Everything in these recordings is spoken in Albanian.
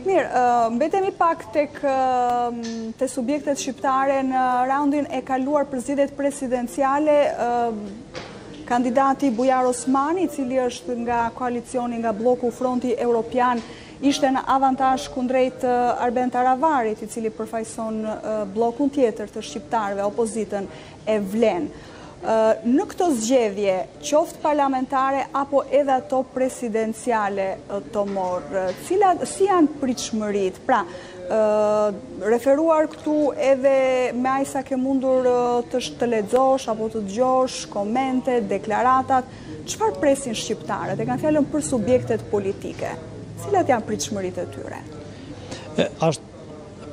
Mirë, mbetemi pak tek te subjektet shqiptare në raundin e kaluar për zgjedhjet presidenciale. Kandidati Bujar Osmani, i cili është nga koalicioni nga blloku Fronti Europian, ishte në avantazh kundrejt Arben Taravarit, i cili përfaqëson bllokun tjetër të shqiptarëve, opozitën. e Vlen. Në këto zgjedhje, qoftë parlamentare apo edhe ato presidenciale Tomor, cilat, si janë pritshmëritë? Pra, referuar këtu edhe me aq sa ke mundur të, të lexosh apo të dëgjosh komentet, deklaratat, çfarë presin shqiptarët? E kam fjalën për subjektet politike. Cilat janë pritshmëritë e tyre? Është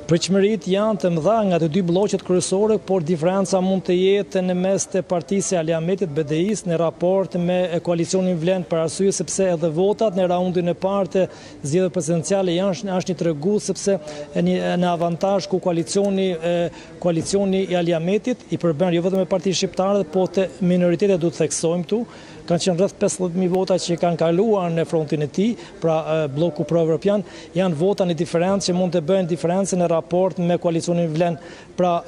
Pritshmëritë janë të mëdha nga të dy blloqet kryesore, por diferenca mund të jetë në mes të partisë së Ali Ahmetit, BDI-së, në raport me koalicionin Vlen për arsye sepse edhe votat në raundin e parë të zgjedhjeve presidenciale janë është një tregues sepse në avantazh ku koalicioni koalicioni i Ali Ahmetit i përbërë jo vetëm me parti shqiptare, po të minoritetet duhet të theksojmë këtu, Kanë qenë rreth pesëdhjetë mijë vota që kanë kaluar në frontin e tij, pra Blloku Pro-Evropian. Janë vota në diferencë që mund të bëjnë diferencën në raport me koalicionin Vlen. Pra,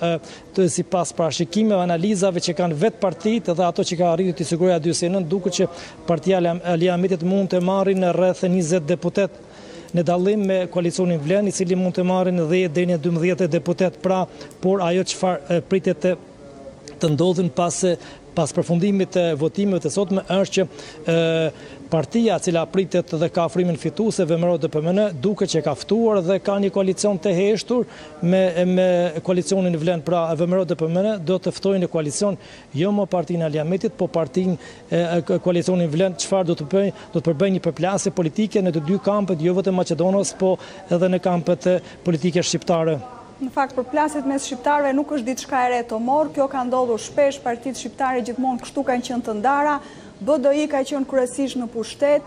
sipas parashikimeve, analizave që kanë vetë partitë dhe ato që ka arritur të sigurojë A2 CNN, duket që partia e Ali Ahmetit mund të marrin rreth njëzet deputetë, në dallim me koalicionin Vlen, i cili mund të marrin dhjetë deri në dymbëdhjetë deputetë. Pra, por ajo çfarë pritet të ndodhin pas pas përfundimit të votimeve të sotme është që partia e cila pritet dhe ka frymën fituese VMRO DPMNE duket që ka ftuar dhe ka një koalicion të heshtur me me koalicionin Vlen pra VMRO DPMNE do të ftojë në koalicion jo më partinë e Ali Ahmetit po partinë e koalicionin Vlen çfarë do të përbëjë do të përbëjë një përplasje politike në të dy kampet jo vetëm maqedonas po edhe në kampet politike shqiptare Në fakt përplasjet mes shqiptarëve nuk është diçka e re Tomor, kjo ka ndodhur shpesh, partitë shqiptare gjithmonë kështu kanë qenë të ndara, BDI ka qenë kryesisht në pushtet,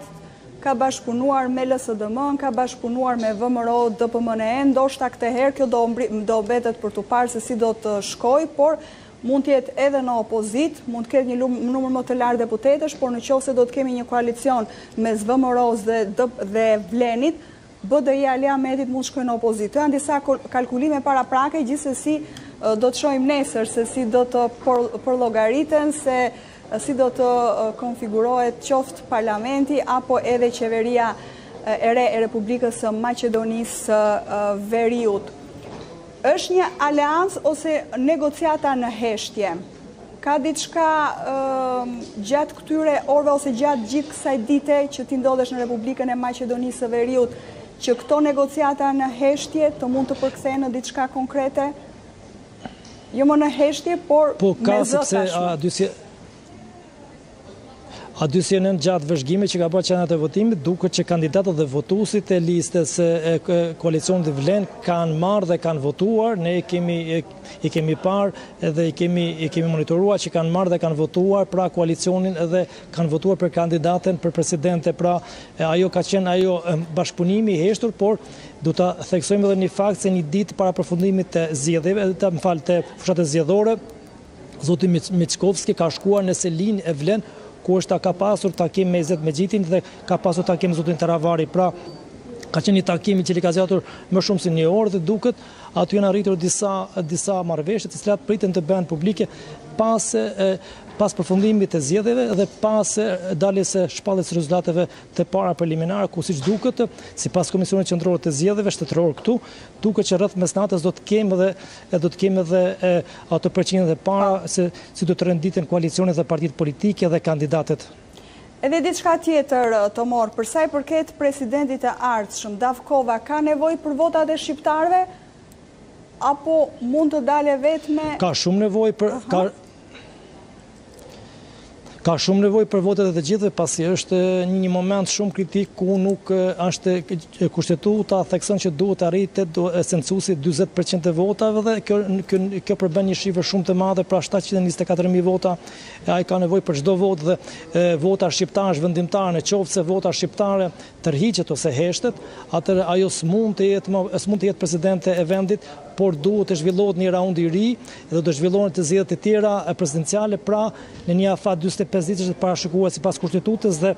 ka bashkëpunuar me LSDM-në, ka bashkëpunuar me VMRO DPMNE, ndoshta këtë herë kjo do mbetet për t'u parë se si do të shkojë, por mund të jetë edhe në opozitë, mund të ketë një numër më të lartë deputetësh, por në qoftë se do të kemi një koalicion mes VMRO-së dhe dhe Vlenit, BDI-ja e Ali Ahmetit mund të shkojë në opozitë. Këto janë disa kalkulime paraprake, gjithsesi do të shohim nesër se si do të përllogariten se si do të konfigurohet qoftë parlamenti apo edhe qeveria e re e Republikës së Maqedonisë së Veriut. Është një aleancë ose negociata në heshtje. Ka diçka gjatë këtyre orëve ose gjatë gjithë kësaj dite që ti ndodhesh në Republikën e Maqedonisë së Veriut, që këto negociata në heshtje të mund të përkthehen në diçka konkrete? Jo më në heshtje, por me zë tashmë. A dy si e nënë gjatë vëzhgimeve që kam bërë qendrat e votimit, duket që kandidatët dhe votuesit e listës së koalicionit Vlen kanë marrë dhe kanë votuar, ne i kemi parë dhe i kemi monitoruar që kanë marrë dhe kanë votuar pra koalicionin dhe kanë votuar për kandidaten për presidente pra ajo ka qenë ajo bashkëpunimi i heshtur por do ta theksojmë edhe një fakt se një ditë para përfundimit të zgjedhjeve, më falë, të fushatës zgjedhore, Zoti Mickovski ka shkuar në selinë e Vlen ku është ta- ka pasur takim me Izet Mexhitin dhe ka pasur takim me zotin Taravari pra ka qenë një takim i cili ka zgjatur më shumë se një orë dhe duket aty janë arritur disa disa marrëveshje të cilat priten të bëhen publike pas pas përfundimit të zgjedhjeve dhe pas daljes së shpalljes së rezultateve të para preliminare ku siç duket sipas Komisionit Qendror të Zgjedhjeve Shtetëror këtu duket që rreth mesnatës do të kemë dhe e do të kemi edhe ato përqindjet e para se si do të renditen koalicionet dhe partitë politike dhe kandidatët. Edhe diçka tjetër, Tomor, për sa i përket presidentit të ardhshëm, Davkova ka nevojë për votat e shqiptarëve apo mund të dalë e vetme? Ka shumë nevojë për, ka, Ka shumë nevojë për votat e të gjithëve, pasi është një moment shumë kritik ku nuk është kushtetuta thekson që duhet të arrihet censusi 40% të votave dhe kjo kjo përbën një shifër shumë të madhe, pra 724000 vota, ai ka nevojë për çdo votë dhe vota shqiptare është vendimtare, në qoftë se vota shqiptare tërhiqet ose heshtet, atëherë ajo s'mund të jetë më, s'mund të jetë presidente e vendit, por duhet të zhvillohet një raund i ri dhe do të zhvillohen zgjedhjet e tjera presidenciale, pra në një afat dyzet e pesë ditësh është e parashikuar sipas Kushtetutës dhe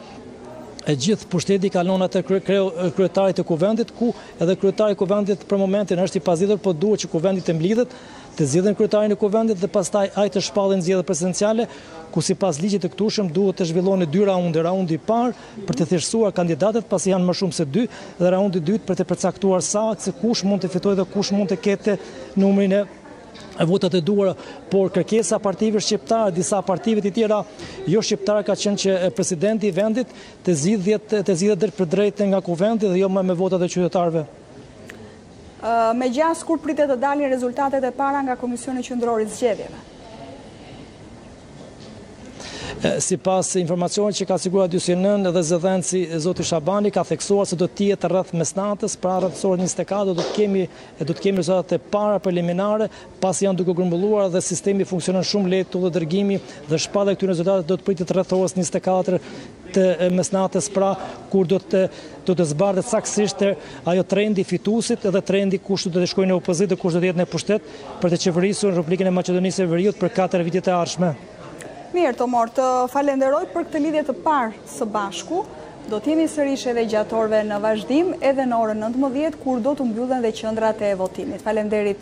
e gjithë pushteti kalon te kreu kryetarit të Kuvendit, ku edhe kryetari i Kuvendit për momentin është i pazgjedhur, por duhet që Kuvendi të mblidhet, të zgjedhin kryetarin e Kuvendit dhe pastaj ai të shpallin zgjedhjet presidenciale, ku sipas ligjit të këtushëm duhet të zhvillohen dy raunde, raundi i parë, për të thjeshtësuar kandidatët pasi janë më shumë se dy dhe raundi i dytë për të përcaktuar sak se kush mund të fitojë dhe kush mund të ketë numrin e votat e duhura, por kërkesa e partive shqiptare, disa partive të tjera jo shqiptare ka qenë që presidenti i vendit të zgjidhjet të zgjidhet drejtpërdrejt nga kuvendi dhe jo më me votat e qytetarëve. Me gjasë kur pritet të dalin rezultatet e para nga Komisioni Qendror i Zgjedhjeve? Sipas informacionit që ka siguruar Dysi nga zëdhënësi zoti Shabani ka theksuar se do të jetë rreth mesnatës, pra rreth orës njëzet e katër do të kemi do të kemi rezultatet e para preliminare, pasi janë duke grumbulluar dhe sistemi funksionon shumë lehtë dhe dërgimi dhe shpallja e këtyre rezultateve do të pritet rreth orës njëzet e katër të mesnatës pra kur do të do të zbardhet saktësisht ajo trendi i fituesit dhe trendi kush do të shkojë në opozitë dhe kush do të jetë në pushtet për të qeverisur në Republikën e Maqedonisë së Veriut për katër vitet e ardhshme. Mirë, Tomor, të falenderoj për këtë lidhje të parë së bashku. Do të jemi sërish edhe gjatë orëve në vazhdim, edhe në orën 19 kur do të mbyllen dhe qendrat e votimit. Faleminderit